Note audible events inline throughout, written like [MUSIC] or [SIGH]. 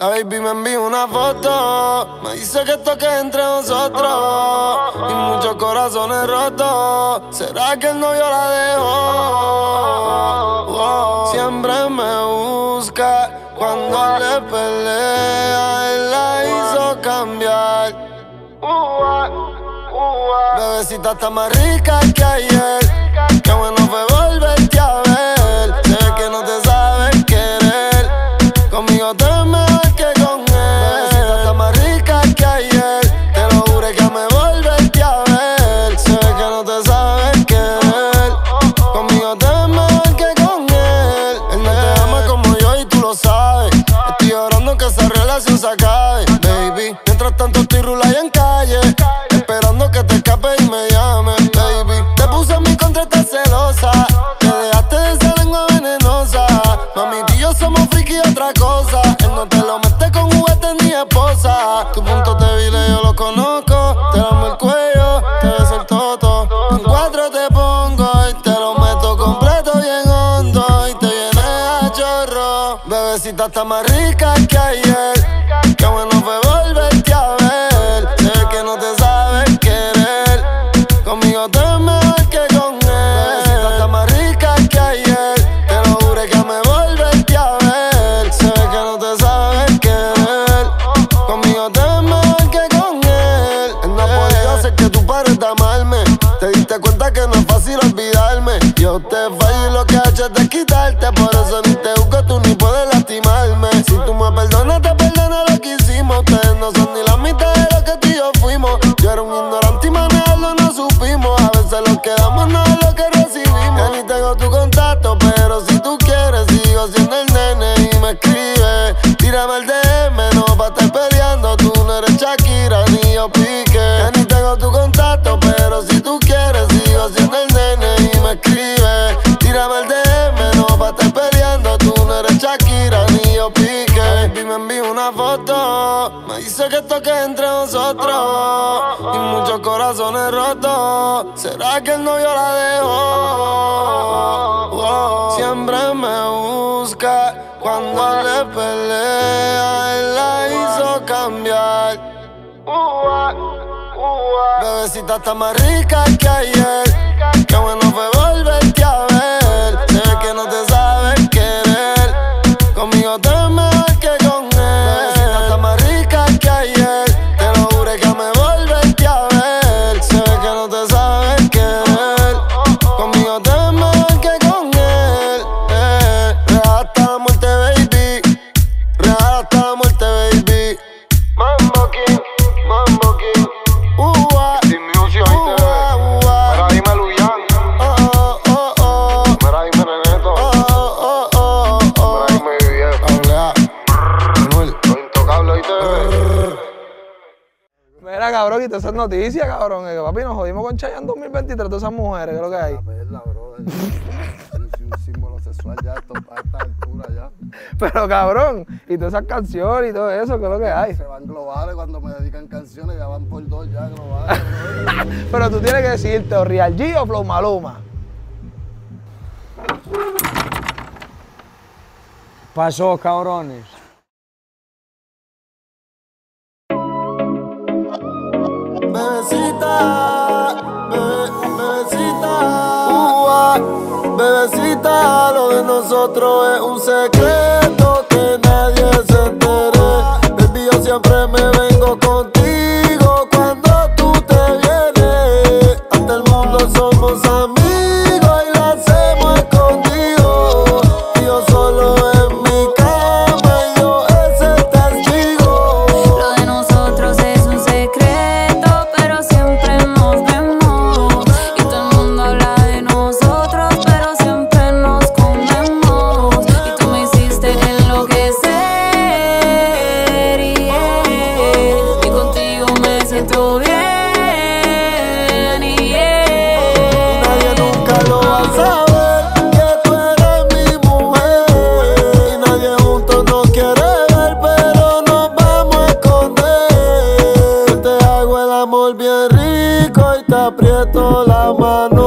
La baby me envió una foto, me dice que esto que entre nosotros y muchos corazones rotos. ¿Será que el novio la dejó? Siempre me busca cuando le pelea, él la hizo cambiar. Bebecita está más rica que ayer, qué bueno fue Tu punto débil yo lo conozco. Te damos el cuello, te ves el toto. En cuatro te pongo y te lo meto completo bien hondo. Y te viene a chorro. Bebecita está más rica que ayer. Qué bueno es quitarte Por eso ni te busco, tú ni puedes lastimarme. Si tú me perdonas, te perdono lo que hicimos. Ustedes no son ni la mitad de lo que tú y yo fuimos. Yo era un ignorante y manejarlo no supimos. A veces lo que damos no es lo que recibimos. Ya ni tengo tu contacto, pero dice que esto que entre nosotros. Y muchos corazones rotos. ¿Será que el novio la dejó? Siempre me busca cuando le pelea. Él la hizo cambiar. Bebecita está más rica que ayer. Qué bueno fue todas esas noticias, cabrón. que papi, nos jodimos con Chayanne en 2023, todas esas mujeres, ¿qué es lo que hay? La perla, brother. Es un símbolo sexual ya esto, a esta altura ya. Pero, cabrón, y todas esas canciones y todo eso, ¿qué es lo que hay? Se van globales cuando me dedican canciones, ya van por dos ya globales. Pero tú tienes que decirte o Real G o Flow Maluma. Pasó, cabrones. Bebecita, lo de nosotros es un secreto aprieto la mano.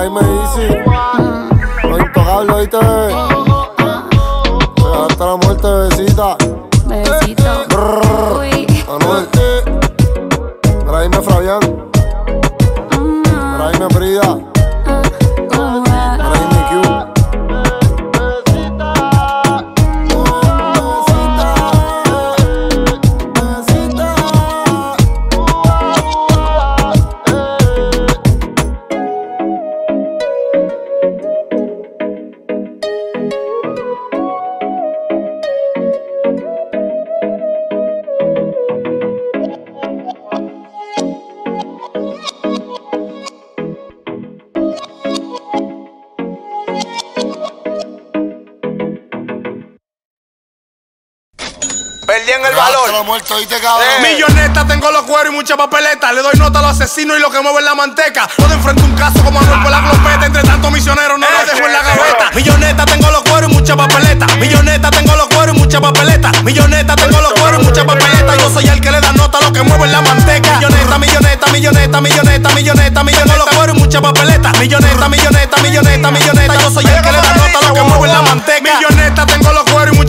Mira, ahí me dice Lo intocable, ¿oíste? Mucha papeleta. Le doy nota a los asesinos y lo que mueven la manteca. Puedo enfrentar un caso como Manuel por la glopeta. Entre tantos misioneros no lo dejo en la gaveta. Milloneta, tengo los cueros y mucha papeleta. Milloneta, tengo los cueros y mucha papeleta. Milloneta, tengo los cueros y mucha papeleta. Yo soy el que le da nota a lo que mueven la manteca. Milloneta, milloneta, milloneta, milloneta, milloneta, milloneta. Los cueros y mucha papeleta. Milloneta, milloneta, milloneta, milloneta. Yo soy el que le da nota a lo que mueven la manteca.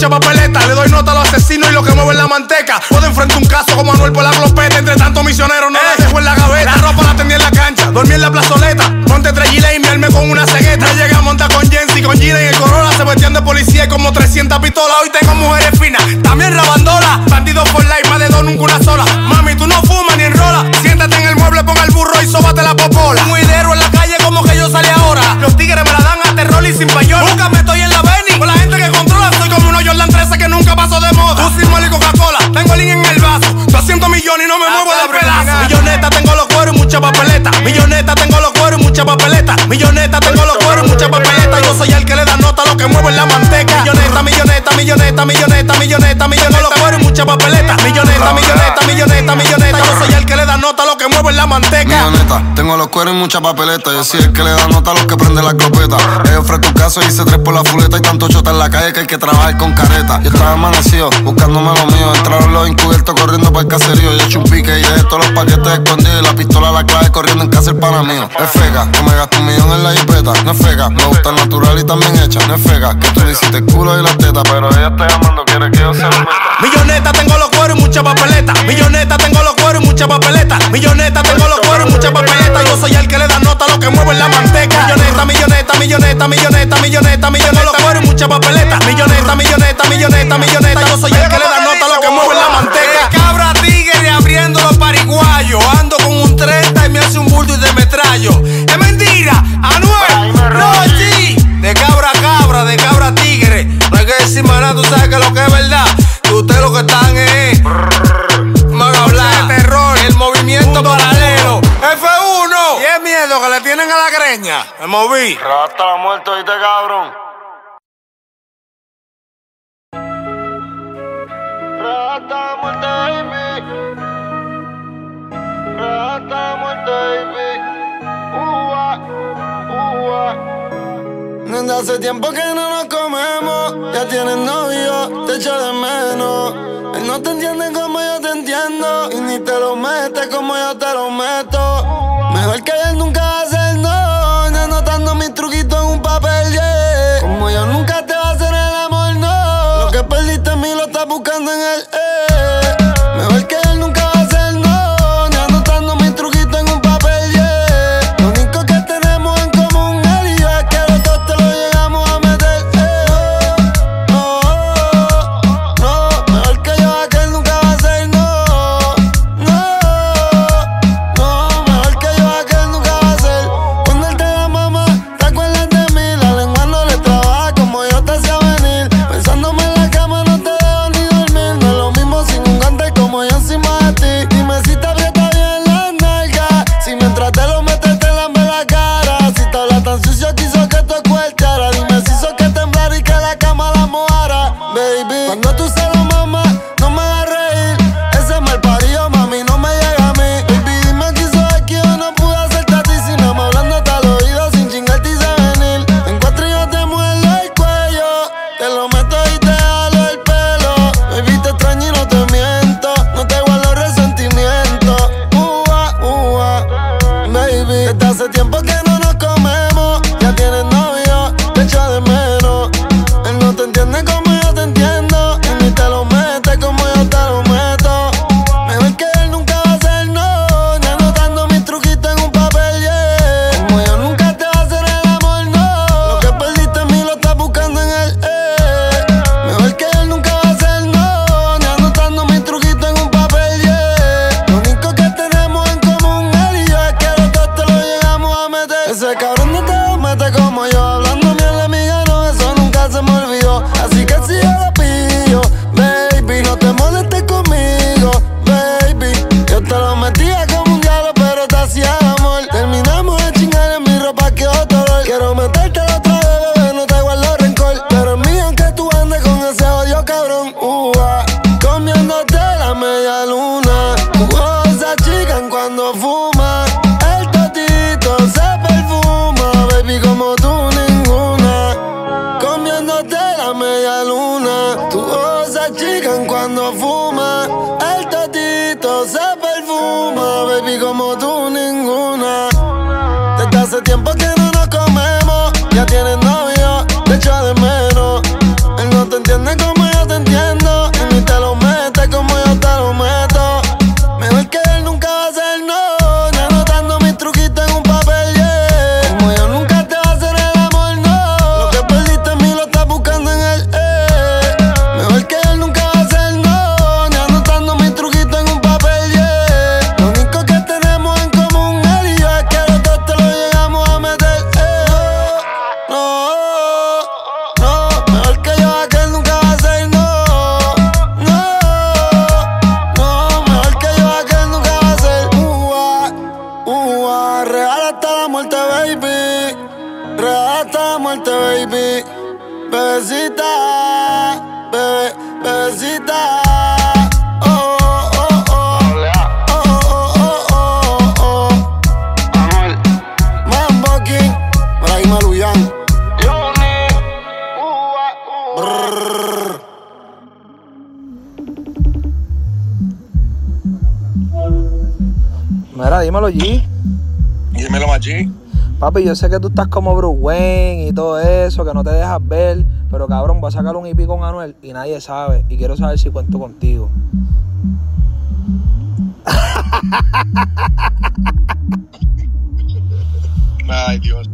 Mucha papeleta. Le doy nota a los asesinos y lo que mueven la manteca. Puedo enfrentar un caso como Manuel por la glopeta. Entre tantos misioneros no la dejo en la gaveta. La ropa la tenía en la cancha, dormí en la plazoleta. Monte tres giles y me armé con una cegueta. Me llegué a montar con Jensi, con Gina y el Corolla. Se vestían de policía y como 300 pistolas. Hoy tengo mujeres finas, también rabandola. Bandidos por life, más de dos, nunca una sola. Mami, tú no fumas ni enrola. Siéntate en el mueble, ponga el burro y sóbate la popola. Un en la calle como que yo salí ahora. Los tigres me la dan a terror y sin payola. Nunca me estoy millones y no me muevo de pedazo. Milloneta, tengo los cueros y mucha papeleta. Milloneta, tengo los cueros y mucha papeleta. Milloneta, tengo los cueros y mucha papeleta. Yo soy el que le da nota a lo que mueve la manteca. Milloneta, milloneta, milloneta, milloneta, milloneta, milloneta. los cueros y mucha papeleta. Milloneta, milloneta, milloneta, milloneta. Yo soy el que le da nota a lo que mueve la manteca. Milloneta, tengo los cueros y mucha papeleta. Yo soy el que le da nota a los que prende la copeta. Ellos ofrezco caso y hice tres por la fuleta. Y tanto chota en la calle que hay que trabajar con careta. Yo estaba amanecido, buscándome lo mío. Entraron los encubiertos corriendo para el caserío. Yo eché un pique y dejé todos los paquetes escondidos. Y la pistola la clave corriendo en casa el pana mío. Es fega, que me gasto un millón en la jipeta. No es fega, me gusta natural y también hecha. Que tú le hiciste el culo y la teta. Pero ella está llamando, quiere que yo se lo meta. Milloneta, tengo los cueros y mucha papeleta. Milloneta, tengo los cueros y mucha papeleta. Milloneta, tengo los cueros y mucha papeleta. Yo soy el que le da nota a lo que mueve la manteca. Milloneta, milloneta, milloneta, milloneta, milloneta, milloneta. los cueros y mucha papeleta. Milloneta, milloneta, milloneta, milloneta. Yo soy el que le da nota a lo que mueve la manteca. Cabra tigre abriendo los pariguayos. Ando con un 30 y me hace un bulto y de metrallo. Decir nada, tú sabes que lo que es verdad. Que ustedes lo que están es. Van a hablar de terror, el movimiento paralelo. F1. Y es miedo que le tienen a la greña. Me moví. Hasta la muerte, ¿oíste, cabrón? Rata muerte, baby. Rata muerte, baby. Nena, hace tiempo que no nos comemos. Ya tienes novio, te echo de menos. Él no te entiende como yo te entiendo. Y ni te lo metes como yo te lo meto. Mejor que él nunca hace la luna G. Dímelo, Machi. Papi, yo sé que tú estás como Bruce Wayne y todo eso, que no te dejas ver, pero cabrón, voy a sacar un IP con Anuel y nadie sabe. Y quiero saber si cuento contigo. Ay, Dios.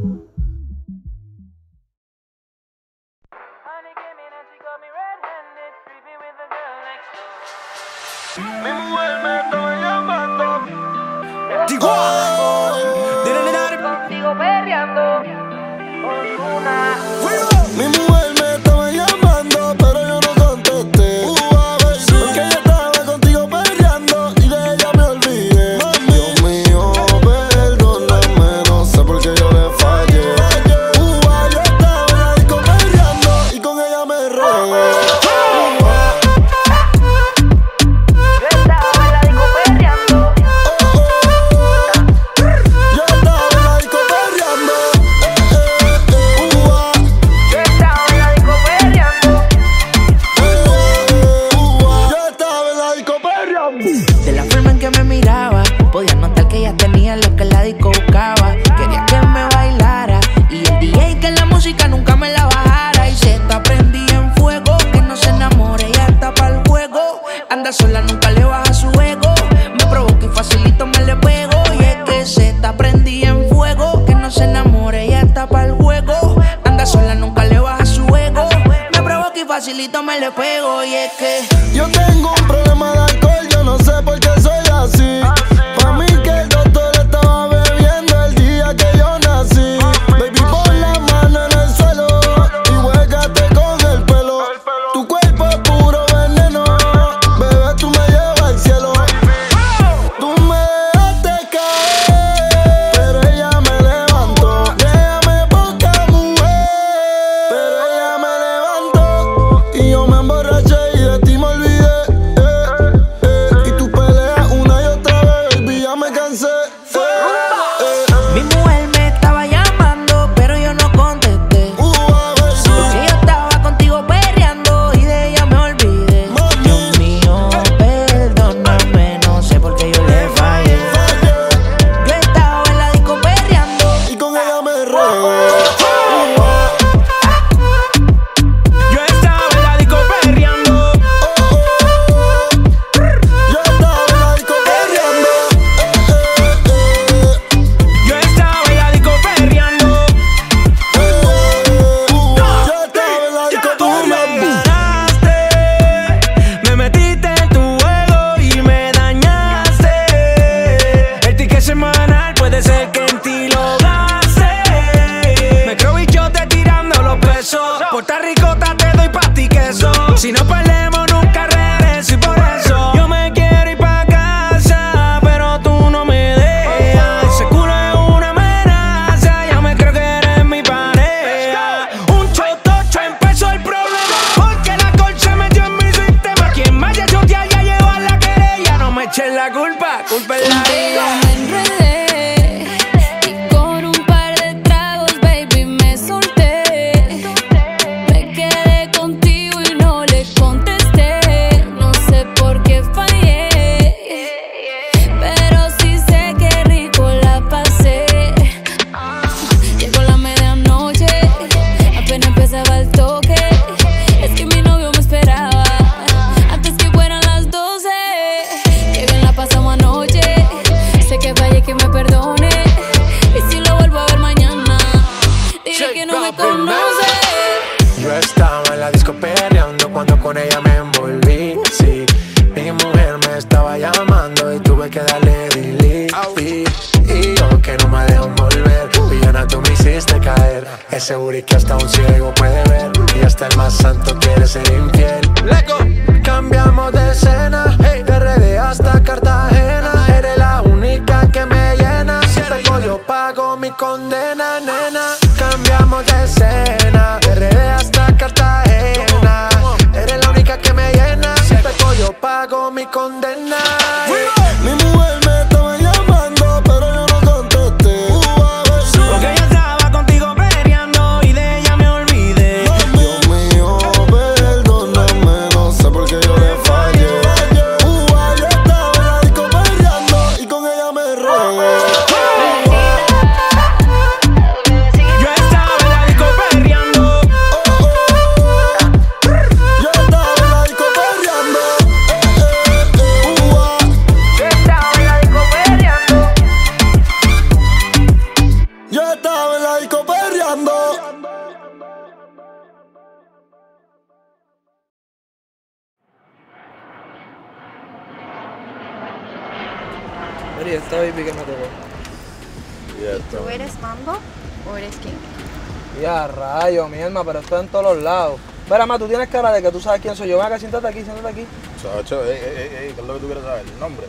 rayo, mi alma, pero esto es en todos los lados. Espera, más, tú tienes cara de que tú sabes quién soy yo. Ven acá, siéntate aquí, siéntate aquí. Chacho, ey, ey, ey, ¿qué es lo que tú quieres saber? ¿El nombre?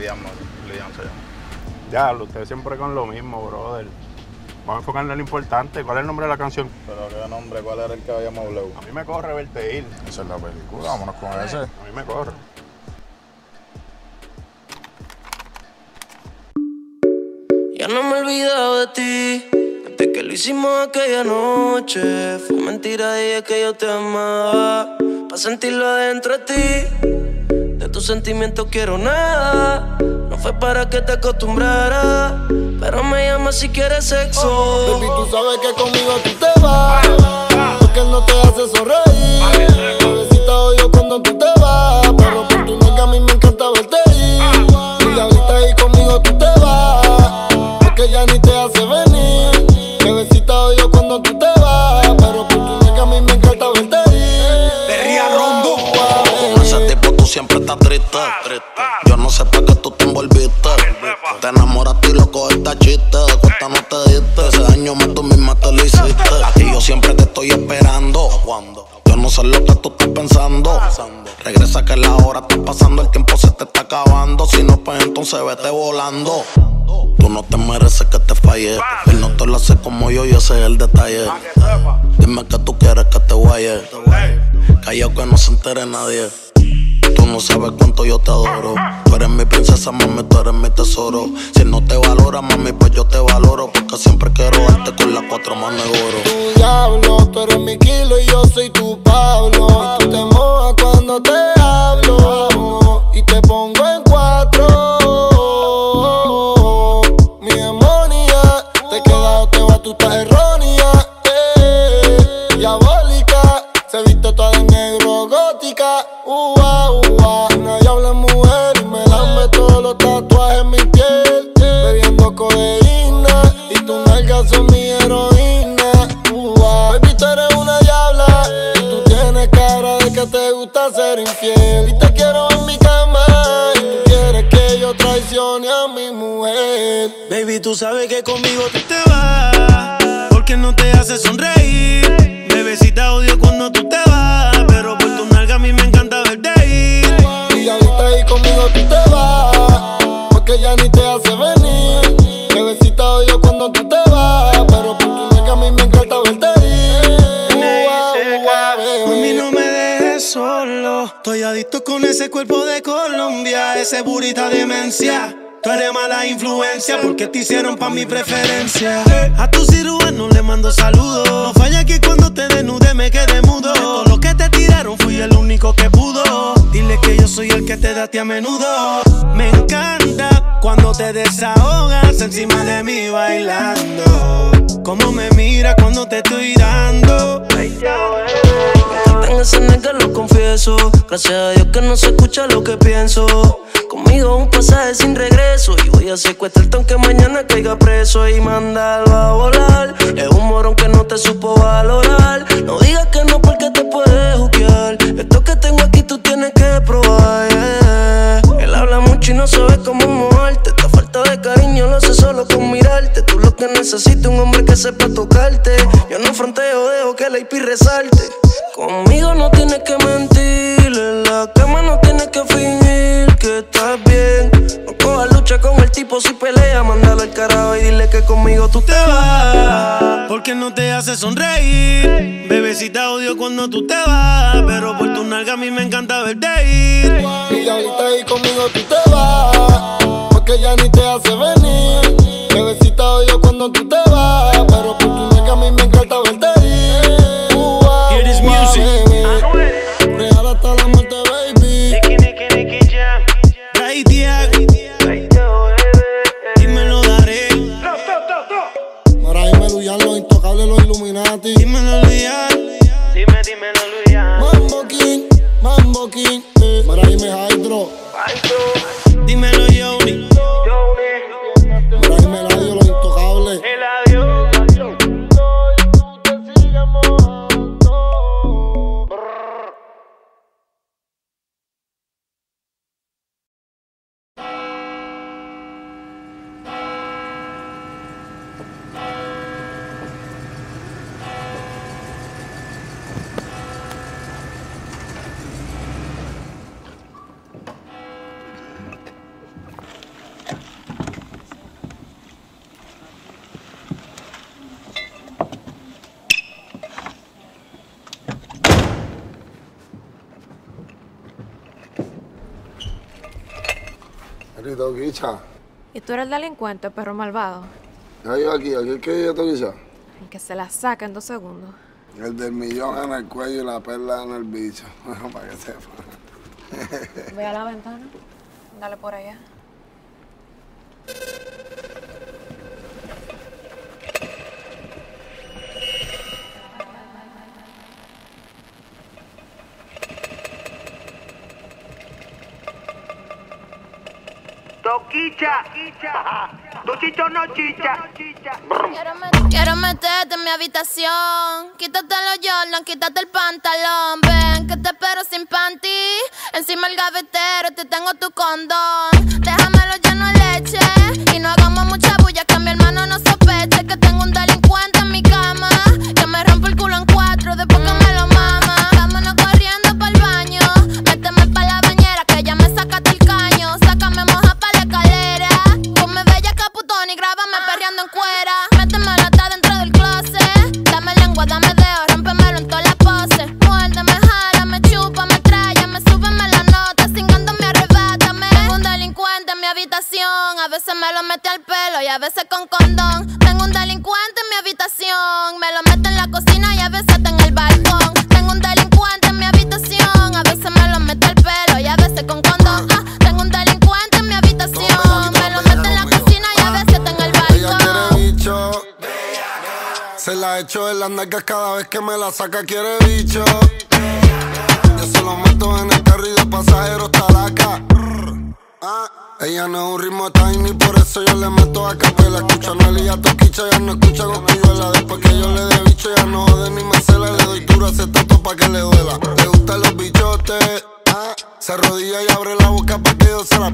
Liam, Liam se llama. ya ustedes siempre con lo mismo, brother. Vamos a enfocarnos en lo importante. ¿Cuál es el nombre de la canción? Pero qué nombre, ¿cuál era el que habíamos hablado? A mí me corre verte ir. Esa es la película, vámonos con ese. A mí me corre. Ya no me he olvidado de ti lo hicimos aquella noche fue mentira y es que yo te amaba. Pa' sentirlo adentro de ti, de tus sentimientos quiero nada. No fue para que te acostumbrara, pero me llamas si quieres sexo. Oh, baby, tú sabes que conmigo tú te vas, porque no te hace sonreír. Bebecita, odio cuando tú te vas, pero por tu nega a mí me encanta verte ir. Y ahorita ahí conmigo tú te vas, porque ya ni te hace Te enamoraste y loco esta chiste. De cuesta no te diste. Ese daño más tú misma te lo hiciste. A ti yo siempre te estoy esperando. Yo no sé lo que tú estás pensando. Regresa que la hora está pasando, el tiempo se te está acabando. Si no, pues entonces vete volando. Tú no te mereces que te falle. Él no te lo hace como yo y ese es el detalle. Dime que tú quieres que te guaye. Callao que no se entere nadie. Tú no sabes cuánto yo te adoro. Tú eres mi princesa, mami, tú eres mi tesoro. Si no te valora, mami, pues yo te valoro. Porque siempre quiero darte con las cuatro manos de oro. Tu diablo, tú eres mi kilo y yo soy tu Pablo. Tú te mojas cuando te Baby, tú sabes que conmigo tú te vas. Porque no te hace sonreír. Bebecita odio cuando tú te vas. Pero por tu nalga a mí me encanta verte ir. Y ahorita ahí conmigo tú te vas, porque ya ni te hace venir. Bebecita odio cuando tú te vas, pero por tu nalga a mí me encanta verte ir. Mami, no me dejes solo. Estoy adicto con ese cuerpo de Colombia, ese burita demencia. Tú eres mala influencia porque te hicieron pa' mi preferencia. A tu cirujano le mando saludos. No falla que cuando te desnude me quede mudo. Todo lo que te tiraron fui el único que pudo. Dile que yo soy el que te da a ti a menudo. Me encanta cuando te desahogas encima de mí bailando. Como me mira cuando te estoy dando. En ese nega lo confieso. Gracias a Dios que no se escucha lo que pienso. Conmigo un pasaje sin regreso. Y voy a secuestrarte aunque mañana caiga preso. Y mandarlo a volar. Es un morón que no te supo valorar. No digas que no porque te puedes juzgar. Esto que tengo aquí tú tienes que probar. Él habla mucho y no sabe cómo moverte. Cariño lo hace solo con mirarte. Tú lo que necesitas un hombre que sepa tocarte. Yo no fronteo, dejo que la IP resalte. Conmigo no tienes que mentir, en la cama no tienes que fingir que estás bien. No cojas lucha con el tipo si pelea, mándalo al carajo y dile que conmigo tú te vas. Porque no te hace sonreír. Bebecita odio cuando tú te vas. Pero por tu nalga a mí me encanta verte ir. Y ahorita ahí conmigo tú te vas, porque ya ni te hace venir. Bebecita odio cuando tú te vas, ¿Y tú eres el delincuente, perro malvado? Ya yo aquí, aquí el que yo te. El que se la saca en dos segundos. El del millón en el cuello y la perla en el bicho. [LAUGHS] Para que sepa. Ve a la ventana. Dale por allá. chicha. Tu chicho no chicha. Quiero meterte en mi habitación. Quítate los Jordan, quítate el pantalón. Ven, que te espero sin panty. Encima el gavetero te tengo tu condón. Déjamelo lleno de leche y no hagamos mucho cacho en las nalgas cada vez que me la saca quiere bicho. Yo se lo meto en el carro y de pasajeros talaca. Ah. Ella no es un ritmo tiny, por eso yo le meto a capela. Escucha a y a Toquicha, ya no escucha cosquilluela. Después que yo le dé bicho, ya no jode ni me cela. Le doy duro a ese toto pa' que le duela. Le gustan los bichotes. Ah. Se arrodilla y abre la boca pa' que yo se la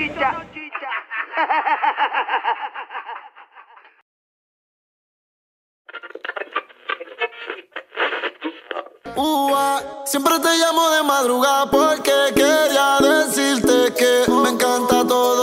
chicha. Siempre te llamo de madrugada porque quería decirte que me encanta todo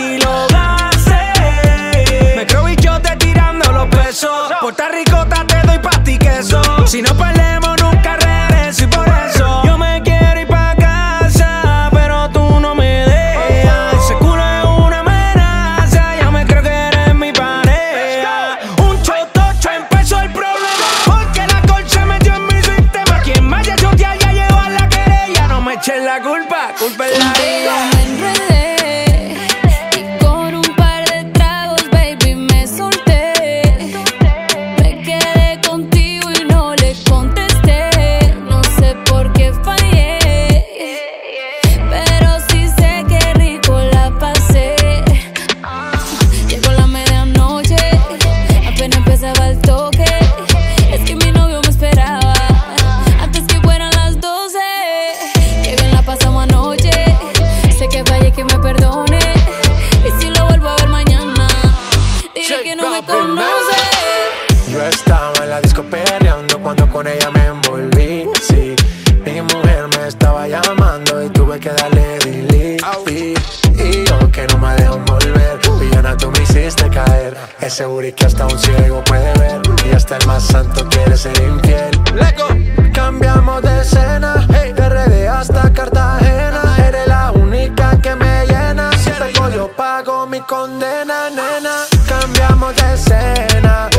ti lo gasté. Me creo bichote tirando los pesos. Puerta ricota delete. Y yo que no me dejo volver. Villana, tú me hiciste caer. Ese booty que hasta un ciego puede ver. Y hasta el más santo quiere ser infiel. Cambiamos de escena. Hey, de RD hasta Cartagena. Eres la única que me llena. Si te yo pago mi condena, nena. Cambiamos de escena.